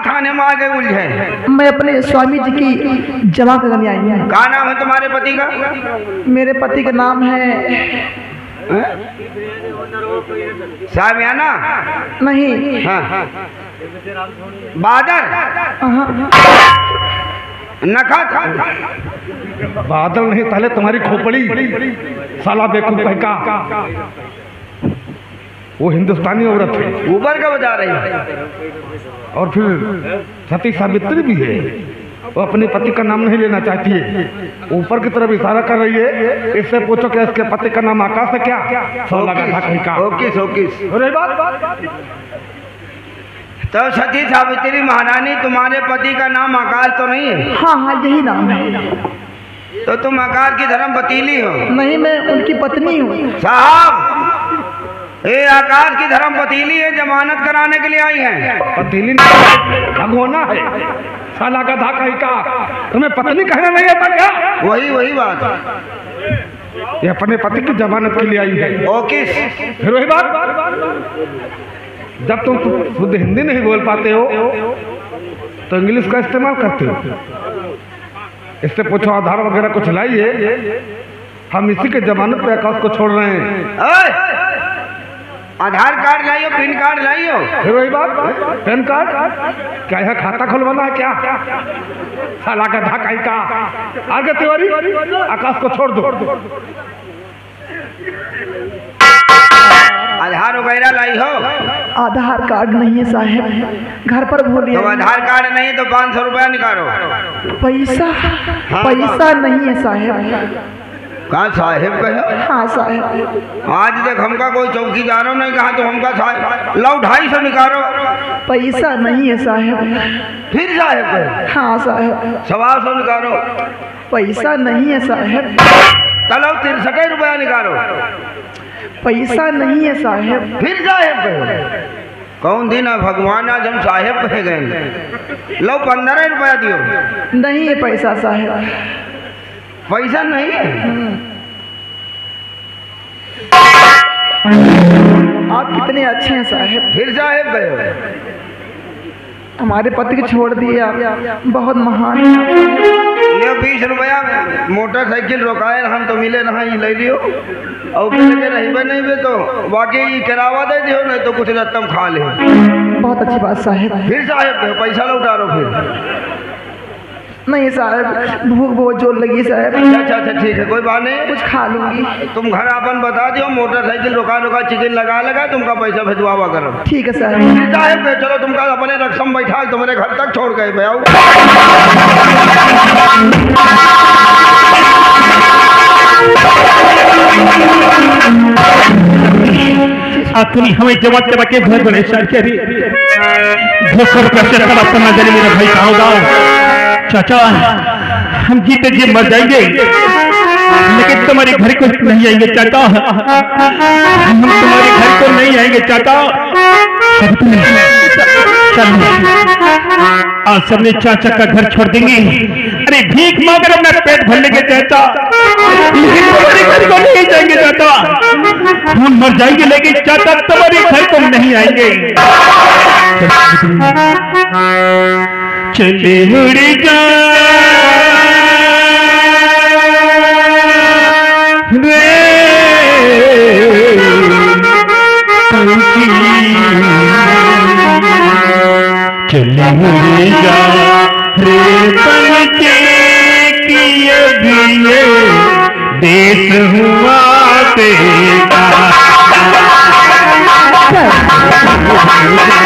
थाने में आ गए उलझे मैं अपने स्वामी जी की जमा करने आई हूँ। क्या नाम है तुम्हारे पति का? मेरे पति का नाम है सामियाना? नहीं। हाँ। बादल? हाँ, नखा? था बादल नहीं पहले तुम्हारी खोपड़ी। साला बेकूफ का? वो हिंदुस्तानी औरत है। ऊपर का बजा रही है। और फिर सती सावित्री भी है। वो अपने पति का नाम नहीं लेना चाहती है। ऊपर की तरफ़ इशारा कर रही है। इससे पूछो कि इसके पति का नाम आकाश है क्या? सोलह का था कहीं का। ओकिस ओकिस अरे बात? तो सती सावित्री महारानी तुम्हारे पति का नाम आकाश तो नहीं है? हाँ हाँ यही नाम है। तो तुम आकाश की धर्म पतीली हो। नहीं मैं उनकी पत्नी हूँ। साहब! ये आकाश की धर्म पतीली है जमानत कराने के लिए आई हैं। पतीली भगवाना है साला का था कहीं का। तुम्हें पत्नी कहना नहीं आता क्या? वही वही बात। ये अपने पति की जमानत के लिए आई है। ओकिस फिर वही बात। जब तुम शुद्ध हिंदी नहीं बोल पाते हो तो इंग्लिश का इस्तेमाल करते हो। इससे पूछो आधार वगैरह कुछ लाइए। हम इसी के जमानत पे आकाश को छोड़ रहे हैं! आधार कार्ड लाइयो पिन कार्ड लाइयो। फिर वही बात पैन कार्ड? क्या यह खाता खुलवाना है क्या? साला का धाकाई का आगे तिवारी आकाश को छोड़ दो। आधार वगैरह लाई हो? आधार कार्ड नहीं है साहब। घर पर भूलिए तो आधार कार्ड नहीं है तो पाँच सौ रुपया निकालो। पैसा पैसा नहीं है साहब। कहा साहेब कहो? हाँ साहब। आज तक हमका कोई चौकी चौकीदारों नहीं कहा तो हमका साहेब लो ढाई सौ निकालो। पैसा नहीं है साहब। फिर साहेब कहो? हाँ साहब। सवा सौ निकालो। पैसा नहीं है साहब। चलो तिरसठ रुपया निकालो। पैसा नहीं है साहेब। फिर साहेब कहो? कौन दिन है? भगवान आज हम साहेब कहे गए लो पंद्रह रुपया दियो। नहीं है पैसा साहब। पैसा नहीं है। आप कितने अच्छे हैं साहब। फिर साहेब कहो हमारे पति को छोड़ दिए आप। बहुत महान। ये बीस रुपया मोटरसाइकिल रोकाए हम तो मिले रहा ही ले लियो। और मिल नहीं बे तो बाकी किरावा दे दियो नहीं तो कुछ रत्तम खा ले बहुत अच्छी बात साहेब। फिर साहेब पैसा लौटा रो फिर। नहीं साहब भूख बहुत ज़ोर लगी साहब। अच्छा अच्छा अच्छा ठीक है कोई बात नहीं। कुछ खा लूँगी। तुम घर अपन बता दियो मोटरसाइकिल रोका रोका चिकन लगा लगा तुमका पैसा भिजवावा करो। ठीक है साहब। साहेब चलो तुमका अपने रक्षम बैठा तुम्हारे घर तक छोड़ गए भैया आखिरी हमें जवाब के बाकी घर बने सरकारी धोकर पैसे कर अपना जाने मेरा भाई कहाँ चाचा, हम जीते जी मर जाएँगे। लेकिन तुम्हारे घर को नहीं आएँगे चाचा। हम तुम्हारे घर को नहीं आएँगे चाचा। आज सबने चाचा का घर छोड़ देंगे। अरे भीख मांगर अपना पेट भरने के चाचा। तुम्हारे घर को नहीं जाएँगे चाचा। हम मर जाएँगे, लेकिन चाचा तुम्हारे घर को नहीं आएँगे। चले उड़ जा। रे। चले उड़ जा। रे की अभी ये देश हुआ तेरा।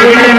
कोई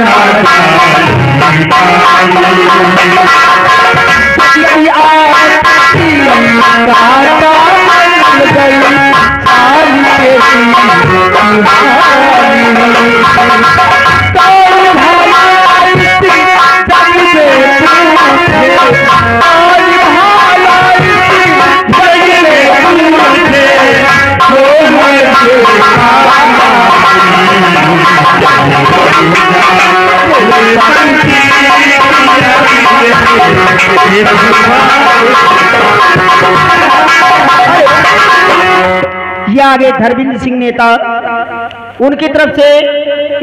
आगे धर्मेंद्र सिंह नेता, उनकी तरफ़ से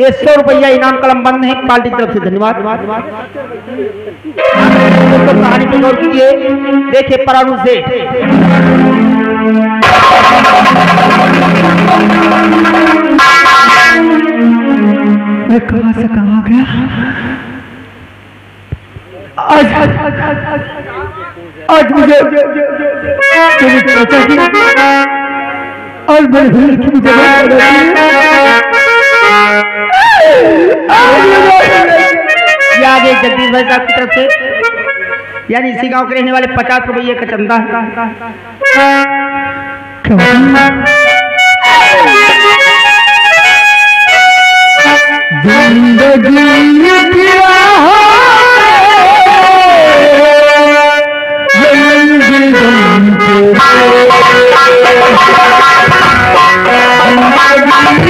ये सौ रुपया इनाम कलम बंद है, पार्टी की तरफ़ से धन्यवाद। दोस्तों कहानी पे गौर कीजिए देखिए परानु से। मैं कहाँ से कहाँ गया आज आज मुझे मेरी चाचा की और मेरे घर की मुझे बात हो जगदीश भाई साहब की तरफ़ से। यानी इसी गाँव के रहने वाले पचास रुपये का चंदा है ज़िंदगी की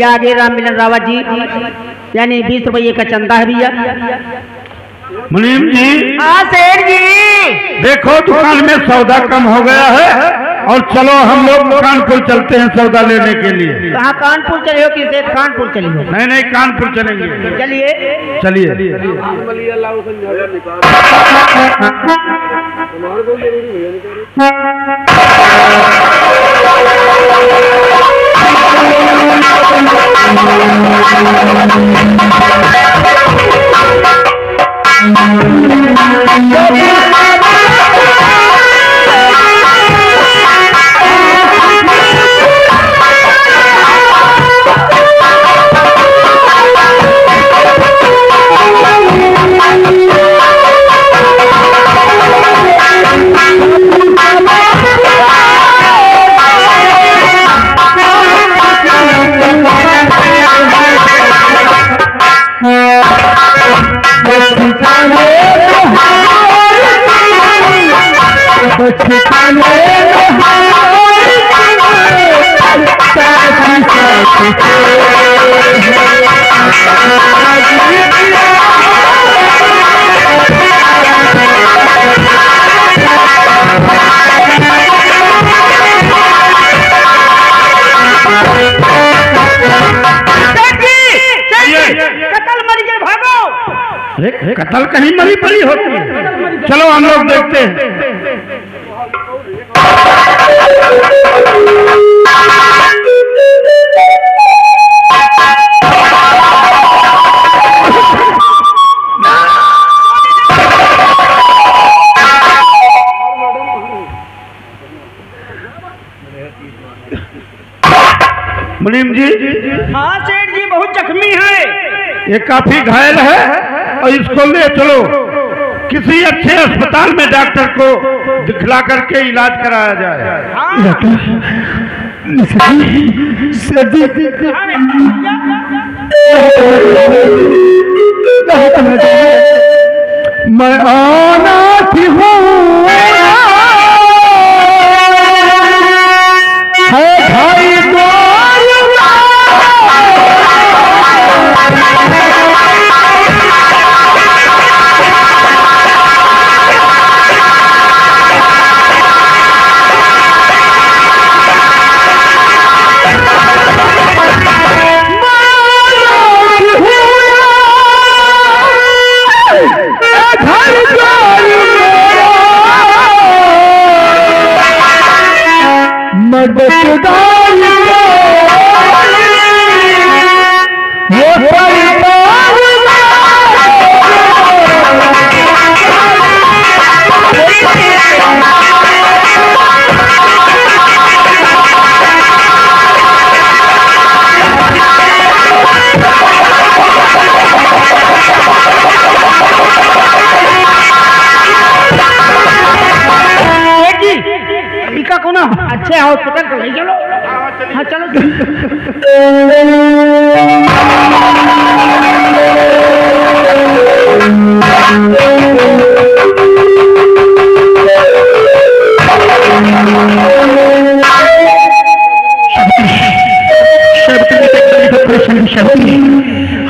ये आगे राम मिलन रावत जी। यानी बीस रुपये का चंदा है भैया। मुनीम जी हाँ सेठ जी। देखो दुकान में सौदा कम हो गया है और चलो हम लोग कानपुर चलते हैं सौदा लेने के लिए। कहाँ कानपुर चले हो कि कानपुर चले हो? नहीं नहीं कानपुर चलेंगे। चलिए। चलिए। Thank you. कतल कहीं मरी पड़ी होती है। चलो हम लोग देखते हैं। मुनीम जी हाँ सेठ जी बहुत जख्मी है। ये काफ़ी घायल है। और इसको ले चलो। किसी अच्छे अस्पताल में डॉक्टर को दिखला करके इलाज कराया जाए। मैं आना थी है।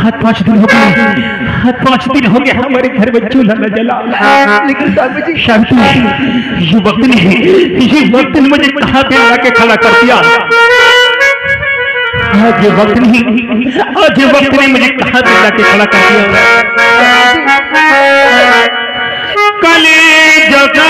हाथ पाँच दिन हो गए हाथ पाँच दिन हो गए हमारे घर में चूल्हा न जला लेकिन शांति ये वक्त ने ये वक्त ने मुझे कहाँ पे ला के खड़ा कर दिया आज वक्त नहीं। आज वक्त ने मुझे कहा पे जाके खड़ा कर दिया। कली जगह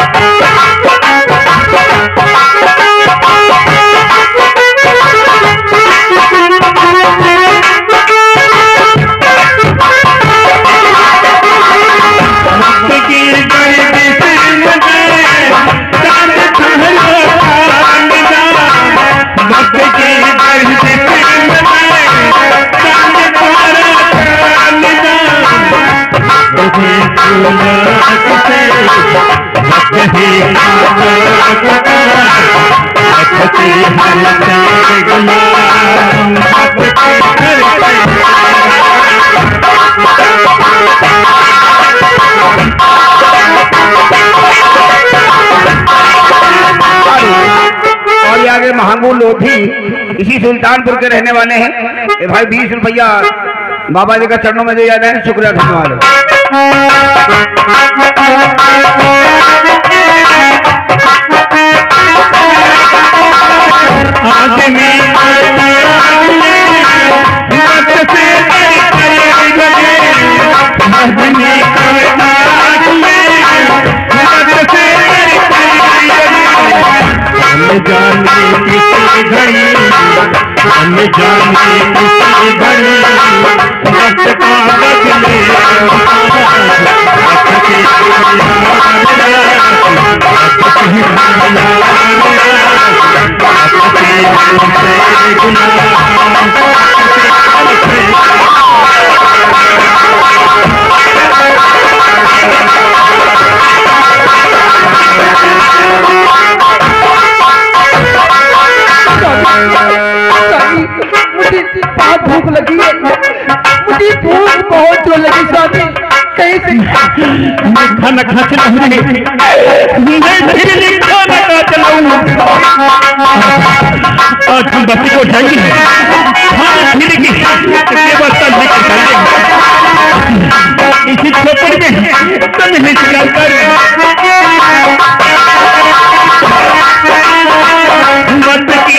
से और ये आगे महांगू लोधी इसी सुल्तानपुर के रहने वाले हैं। ए भाई, बीस रुपया। बाबा जी का चरणों में दे जाते हैं, शुक्रिया, धन्यवाद। जाने किसी घड़ी हम जाने किसी घड़ी वक्त का बदले वक्त लगी स्वामी कहीं से खाना खा चला मैं खाना खा चलाऊँगा आज हम बस्ती को तल लेकर जाएँगे। इसी खोपड़ी में तब नहीं चलाकर मत की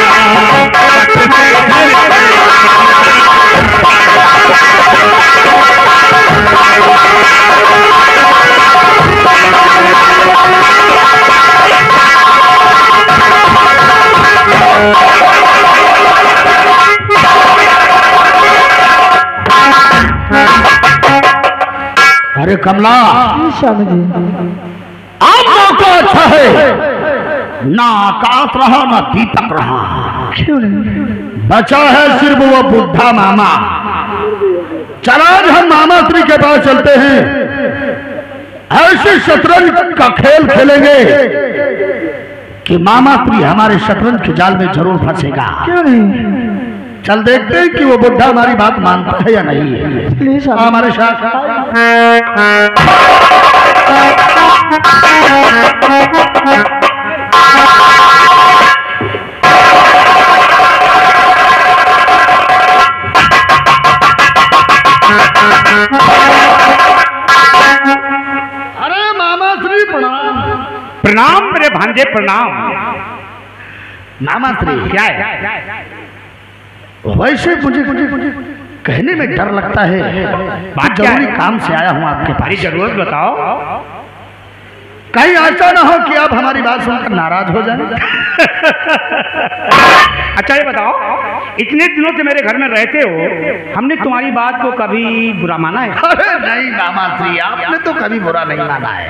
कमला। जी मौका अच्छा है। ना आकाश रहा, ना दीपक रहा। बचा है सिर्फ़ वो बुद्धा मामा। चल आज हम मामा श्री के पास चलते हैं। ऐसे शतरंज का खेल खेलेंगे कि मामा श्री हमारे शतरंज के जाल में ज़रूर फंसेगा। चल देखते हैं कि वो बुढ़ा हमारी बात मानता है या नहीं प्लीज़ हाँ, हमारे साथ अरे मामा श्री प्रणाम। प्रणाम मेरे भांजे प्रणाम। मामा श्री क्या है? वैसे मुझे मुझे कहने में डर लगता है बात ज़रूरी काम से आया हूँ आपके पास। ज़रूरत बताओ। कहीं ऐसा ना हो कि आप हमारी बात सुनकर नाराज़ हो जाए। अच्छा ये बताओ इतने दिनों से मेरे घर में रहते हो हमने तुम्हारी बात को कभी बुरा माना है? अरे नहीं मामा श्री आपने तो कभी बुरा नहीं माना है।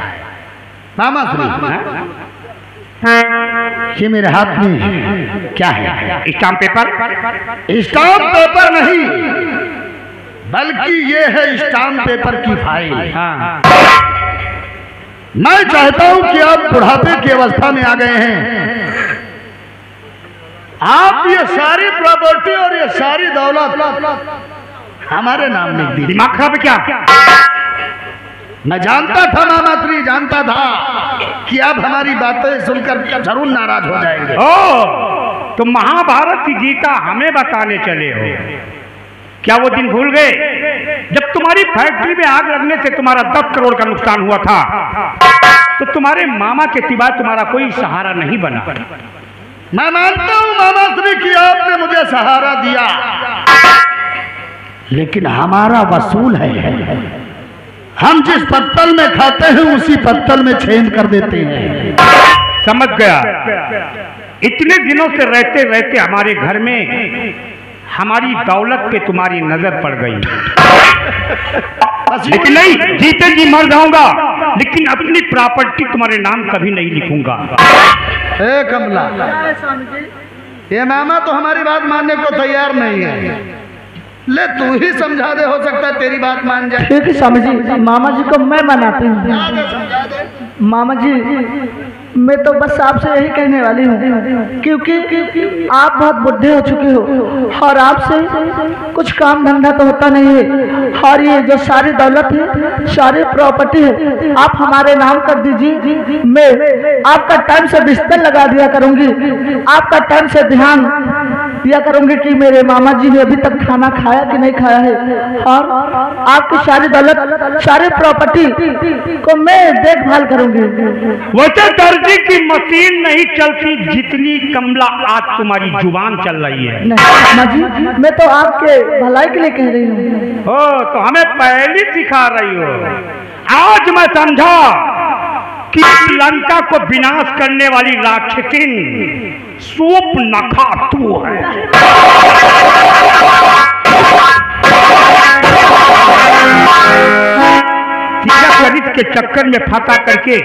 मामा श्री हाँ? ये मेरे हाथ में क्या है? स्टाम्प पेपर स्टाम्प पेपर नहीं बल्कि ये है स्टाम्प पेपर की फ़ाइल हाँ। मैं चाहता हूँ कि आप बुढ़ापे की अवस्था में आ गए हैं। आप ये सारी प्रॉपर्टी और ये सारी दौलत हमारे नाम लिख दी दिमाग खराब क्या? मैं जानता था मामा श्री जानता था कि आप हमारी बातें सुनकर ज़रूर नाराज़ हो जाएँगे। ओ तो महाभारत की गीता हमें बताने चले हो। क्या वो दिन भूल गए? जब तुम्हारी फैक्ट्री में आग लगने से तुम्हारा दस करोड़ का नुकसान हुआ था तो तुम्हारे मामा के सिवा तुम्हारा कोई सहारा नहीं बना। मैं मानता हूँ मामा श्री की आपने मुझे सहारा दिया। लेकिन हमारा वसूल है, है, है। हम जिस पत्तल में खाते हैं उसी पत्तल में छेद कर देते हैं। समझ गया? इतने दिनों से रहते रहते हमारे घर में हमारी दौलत पे तुम्हारी नज़र पड़ गई। लेकिन नहीं जीते जी मर जाऊँगा। लेकिन अपनी प्रॉपर्टी तुम्हारे नाम कभी नहीं लिखूँगा। ए कमला ये मामा तो हमारी बात मानने को तैयार नहीं है। ले तू ही समझा दे हो सकता है तेरी बात मान जाए। ठीक है स्वामी जी मामा जी को मैं मनाती हूँ। मामा जी मैं तो बस आपसे यही कहने वाली हूँ क्योंकि आप बहुत बुढ़े हो चुके हो और आपसे कुछ काम धंधा तो होता नहीं है। और ये जो सारी दौलत है सारी प्रॉपर्टी है आप हमारे नाम कर दीजिए। मैं आपका टाइम से बिस्तर लगा दिया करूँगी। आपका टाइम से ध्यान दिया करूँगी कि मेरे मामा जी ने अभी तक खाना खाया कि नहीं खाया है? और आपकी सारी दौलत सारी प्रॉपर्टी को मैं देखभाल करूँगी। वैसे दर्जी की मशीन नहीं चलती जितनी कमला आज तुम्हारी ज़ुबान चल रही है। मामा जी मैं तो आपके भलाई के लिए कह रही हूँ। हो तो हमें पहली सिखा रही हो। आज मैं समझा कि लंका को विनाश करने वाली राक्षसिन सूप नखा तू है। के चक्कर में फंसा करके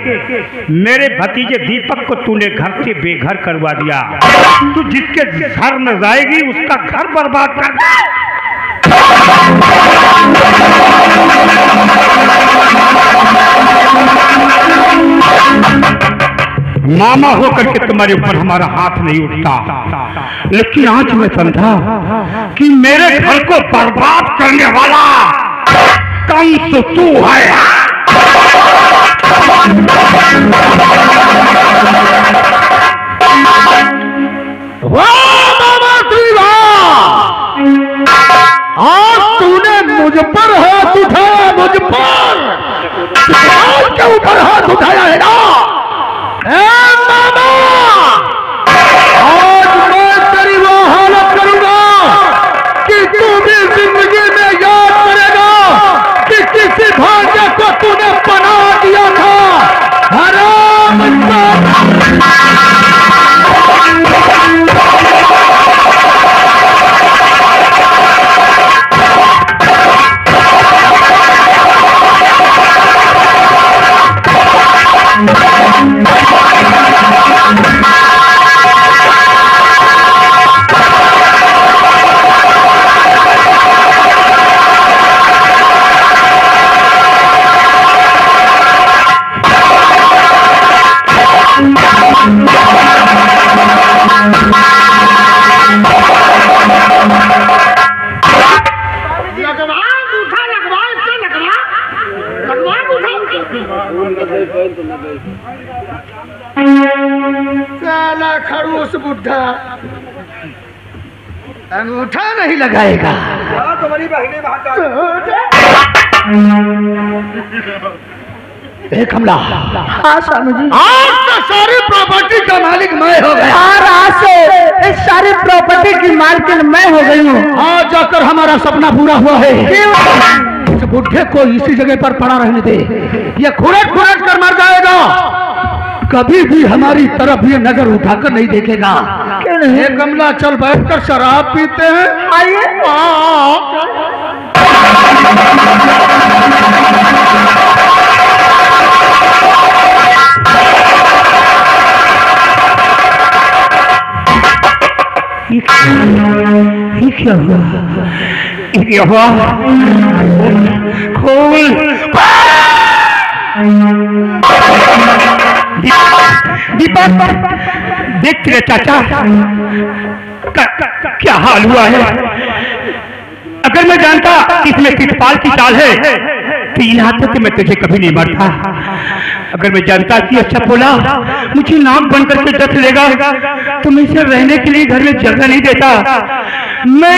मेरे भतीजे दीपक को तूने घर से बेघर करवा दिया। तू जिसके घर में जाएगी, उसका घर बर्बाद कर मामा होकर के तुम्हारे ऊपर हमारा हाथ नहीं उठता। लेकिन आज मैं समझा कि मेरे घर को बर्बाद करने वाला कंस तू है। आज तूने मुझ पर हाथ उठाया, मुझ पर। के ऊपर हाथ उठाया है ना। ए साला खड़ूस बुढ़ा अंगूठा नहीं लगाएगा। ए कमला हाँ स्वामी जी आज से सारी प्रॉपर्टी का मालिक मैं हो गया। और आज से इस सारी प्रॉपर्टी की मालिक मैं हो गई हूँ। आज जाकर हमारा सपना पूरा हुआ है। इस बुढ़े को इसी जगह पर पड़ा रहने दे। ये खुरट खुरट कर मर जाएगा। कभी भी हमारी तरफ़ ये नज़र उठाकर नहीं देखेगा? हे कमला चल बैठकर शराब पीते हैं। आइए। ये क्या हुआ? ये दीपक देख तेरे चाचा क- क- क्या हाल हुआ है? अगर मैं जानता कि इसमें तिरपाल की चाल है तो यहाँ तक कि मैं तुझे कभी नहीं मरता। अगर मैं जानता कि अच्छा बोला, मुझे नाक बन करके डस लेगा तो मैं इसे रहने के लिए घर में जगह नहीं देता। मैं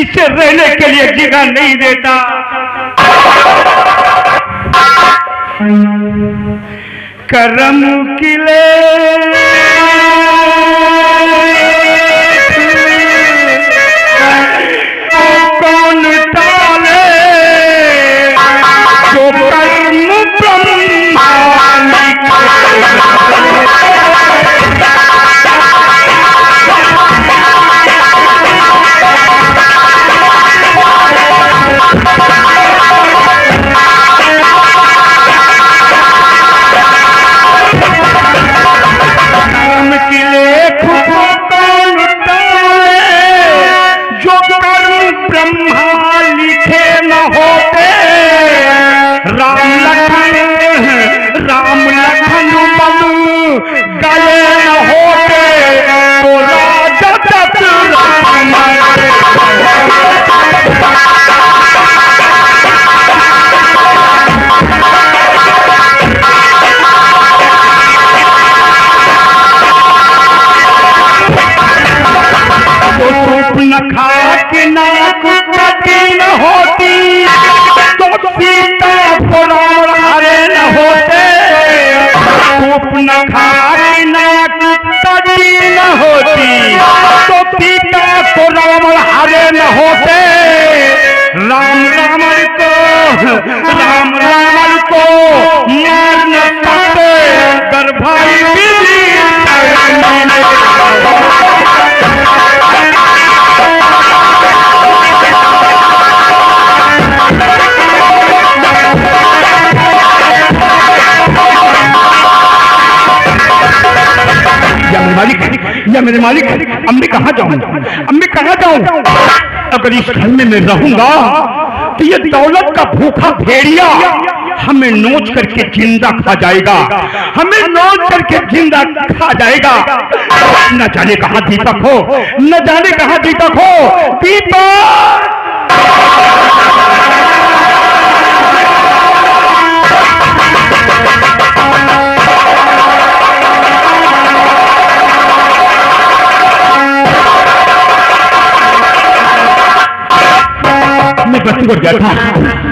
इसे रहने के लिए जगह नहीं देता। करम किले। होते। राम रामल को राम रामल को मार या मेरे मालिक, अब मैं कहाँ जाऊँ? अब मैं कहाँ जाऊँ? अगर इस घर में मैं रहूँगा तो ये दौलत का भूखा भेड़िया हमें नोच करके ज़िंदा खा जाएगा। हमें नोच करके ज़िंदा खा जाएगा। न जाने कहा दीपक हो, न जाने कहा दीपक हो। दीपक! मैं बस्ती पर गया था।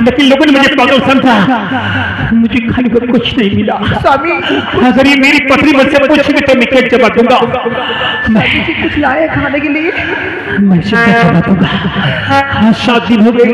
लेकिन लोगों ने मुझे पागल समझा। मुझे खाने को कुछ नहीं मिला। स्वामी अगर ये मेरी पत्नी मुझसे पूछेगी तो मैं क्या जवाब दूँगा? मैं कुछ लाए खाने के लिए? मैं शादी जवाब दूँगा? हाँ सात दिन हो गए।